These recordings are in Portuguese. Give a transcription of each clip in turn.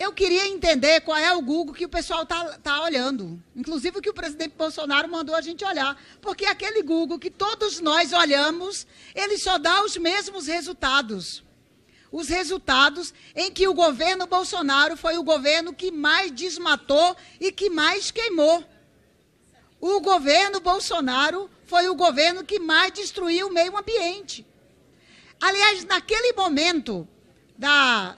eu queria entender qual é o Google que o pessoal está tá olhando. Inclusive o que o presidente Bolsonaro mandou a gente olhar. Porque aquele Google que todos nós olhamos, ele só dá os mesmos resultados. Os resultados em que o governo Bolsonaro foi o governo que mais desmatou e que mais queimou. O governo Bolsonaro foi o governo que mais destruiu o meio ambiente. Aliás, naquele momento da,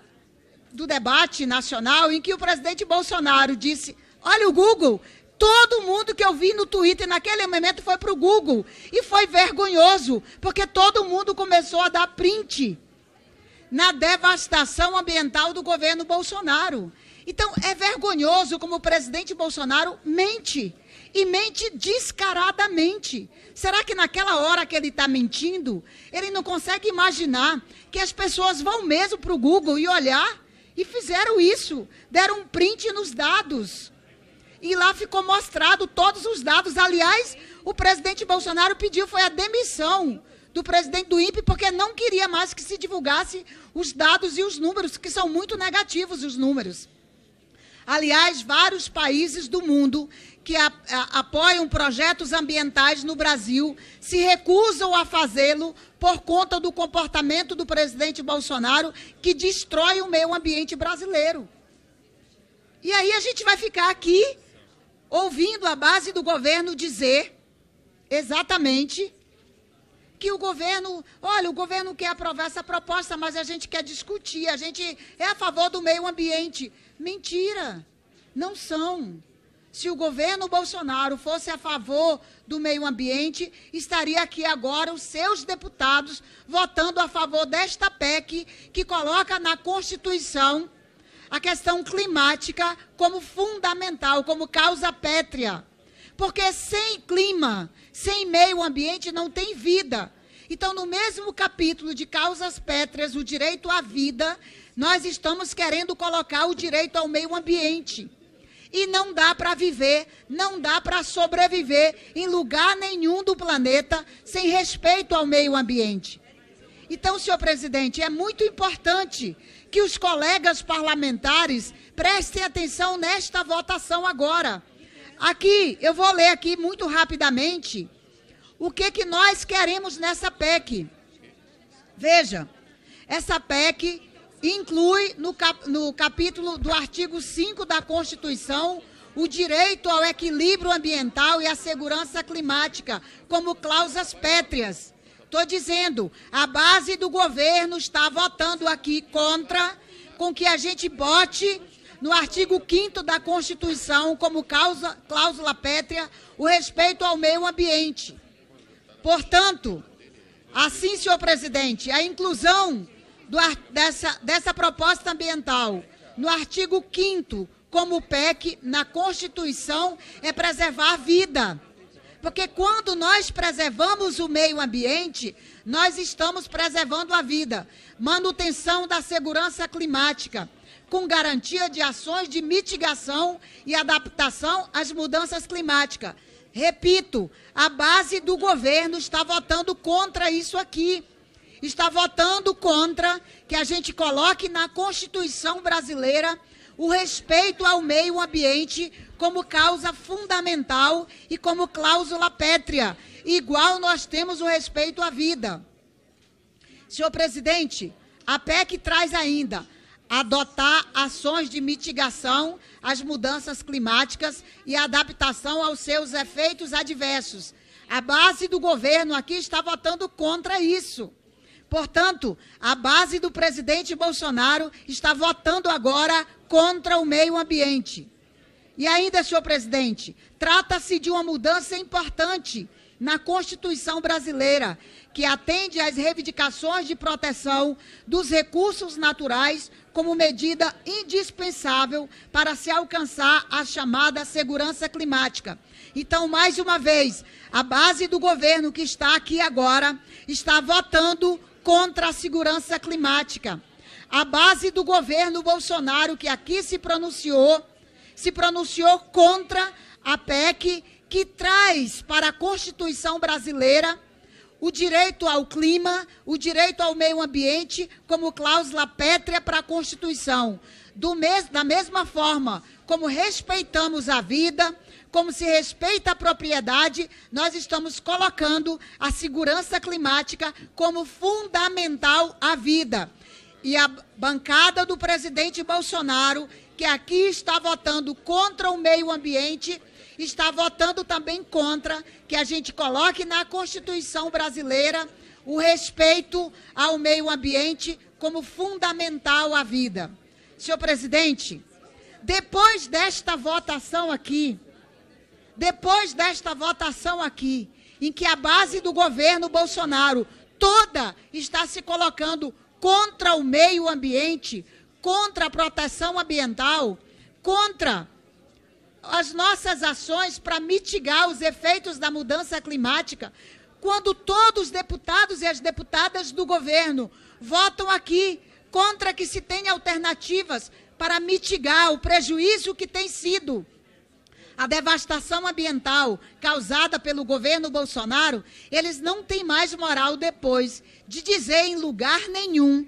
do debate nacional, em que o presidente Bolsonaro disse: Olha o Google, todo mundo que eu vi no Twitter naquele momento foi para o Google. E foi vergonhoso, porque todo mundo começou a dar print na devastação ambiental do governo Bolsonaro. Então, é vergonhoso como o presidente Bolsonaro mente e mente descaradamente. Será que naquela hora que ele está mentindo, ele não consegue imaginar que as pessoas vão mesmo para o Google e olhar? E fizeram isso, deram um print nos dados. E lá ficou mostrado todos os dados. Aliás, o presidente Bolsonaro pediu foi a demissão do presidente do INPE, porque não queria mais que se divulgasse os dados e os números, que são muito negativos os números. Aliás, vários países do mundo que a, a, apoiam projetos ambientais no Brasil se recusam a fazê-lo por conta do comportamento do presidente Bolsonaro, que destrói o meio ambiente brasileiro. E aí a gente vai ficar aqui ouvindo a base do governo dizer exatamente que o governo, olha, o governo quer aprovar essa proposta, mas a gente quer discutir, a gente é a favor do meio ambiente. Mentira, não são. Se o governo Bolsonaro fosse a favor do meio ambiente, estaria aqui agora os seus deputados votando a favor desta PEC que coloca na Constituição a questão climática como fundamental, como causa pétrea. Porque sem clima, sem meio ambiente, não tem vida. Então, no mesmo capítulo de causas pétreas, o direito à vida, nós estamos querendo colocar o direito ao meio ambiente. E não dá para viver, não dá para sobreviver em lugar nenhum do planeta sem respeito ao meio ambiente. Então, senhor presidente, é muito importante que os colegas parlamentares prestem atenção nesta votação agora. Aqui, eu vou ler aqui muito rapidamente o que, que nós queremos nessa PEC. Veja, essa PEC inclui no, cap, no capítulo do artigo 5 da Constituição o direito ao equilíbrio ambiental e à segurança climática, como cláusulas pétreas. Estou dizendo, a base do governo está votando aqui contra, com que a gente bote no artigo 5 da Constituição, como causa, cláusula pétrea, o respeito ao meio ambiente. Portanto, assim, senhor presidente, a inclusão do, dessa, dessa proposta ambiental no artigo 5 como PEC na Constituição é preservar a vida. Porque quando nós preservamos o meio ambiente, nós estamos preservando a vida. Manutenção da segurança climática, com garantia de ações de mitigação e adaptação às mudanças climáticas. Repito, a base do governo está votando contra isso aqui está votando contra que a gente coloque na Constituição brasileira o respeito ao meio ambiente como causa fundamental e como cláusula pétrea, igual nós temos o respeito à vida. Senhor presidente, a PEC traz ainda adotar ações de mitigação às mudanças climáticas e adaptação aos seus efeitos adversos. A base do governo aqui está votando contra isso. Portanto, a base do presidente Bolsonaro está votando agora contra o meio ambiente. E ainda, senhor presidente, trata-se de uma mudança importante na Constituição brasileira, que atende às reivindicações de proteção dos recursos naturais como medida indispensável para se alcançar a chamada segurança climática. Então, mais uma vez, a base do governo que está aqui agora está votando contra a segurança climática. A base do governo Bolsonaro, que aqui se pronunciou, se pronunciou contra a PEC que traz para a Constituição brasileira o direito ao clima, o direito ao meio ambiente como cláusula pétrea para a Constituição. mes da mesma forma como respeitamos a vida, como se respeita a propriedade, nós estamos colocando a segurança climática como fundamental à vida. E a bancada do presidente Bolsonaro, que aqui está votando contra o meio ambiente, está votando também contra que a gente coloque na Constituição brasileira o respeito ao meio ambiente como fundamental à vida. Senhor presidente, depois desta votação aqui, depois desta votação aqui, em que a base do governo Bolsonaro toda está se colocando contra o meio ambiente, contra a proteção ambiental, contra as nossas ações para mitigar os efeitos da mudança climática, quando todos os deputados e as deputadas do governo votam aqui contra que se tenha alternativas para mitigar o prejuízo que tem sido a devastação ambiental causada pelo governo Bolsonaro, eles não têm mais moral depois de dizer em lugar nenhum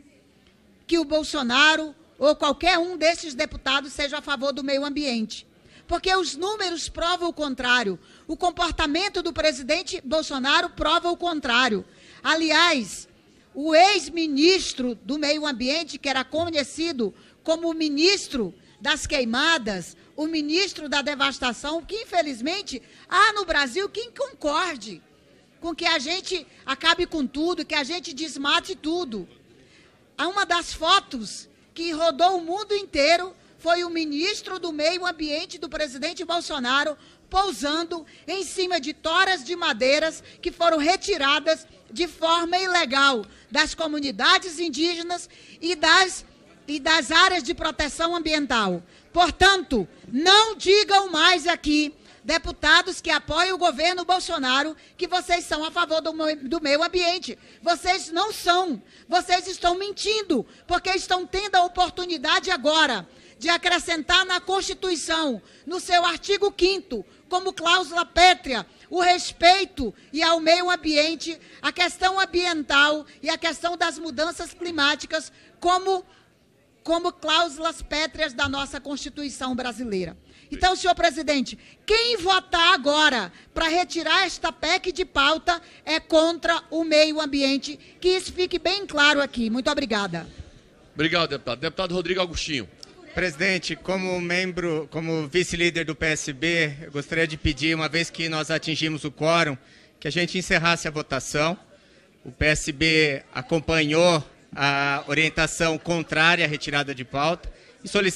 que o Bolsonaro ou qualquer um desses deputados seja a favor do meio ambiente porque os números provam o contrário. O comportamento do presidente Bolsonaro prova o contrário. Aliás, o ex-ministro do Meio Ambiente, que era conhecido como o ministro das queimadas, o ministro da devastação, que infelizmente há no Brasil quem concorde com que a gente acabe com tudo, que a gente desmate tudo. Há uma das fotos que rodou o mundo inteiro foi o ministro do Meio Ambiente do presidente Bolsonaro pousando em cima de toras de madeiras que foram retiradas de forma ilegal das comunidades indígenas e das, e das áreas de proteção ambiental. Portanto, não digam mais aqui, deputados que apoiam o governo Bolsonaro, que vocês são a favor do, do meio ambiente. Vocês não são. Vocês estão mentindo, porque estão tendo a oportunidade agora de acrescentar na Constituição, no seu artigo 5 como cláusula pétrea, o respeito e ao meio ambiente, a questão ambiental e a questão das mudanças climáticas como como cláusulas pétreas da nossa Constituição brasileira. Então, senhor presidente, quem votar agora para retirar esta PEC de pauta é contra o meio ambiente. Que isso fique bem claro aqui. Muito obrigada. Obrigado, deputado. Deputado Rodrigo Agostinho. Presidente, como membro, como vice-líder do PSB, eu gostaria de pedir, uma vez que nós atingimos o quórum, que a gente encerrasse a votação. O PSB acompanhou a orientação contrária à retirada de pauta e solicita